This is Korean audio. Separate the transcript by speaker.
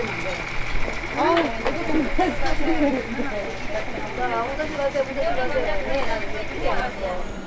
Speaker 1: 아, 오늘 가세요, 오늘 가세요. 네, 네, 네.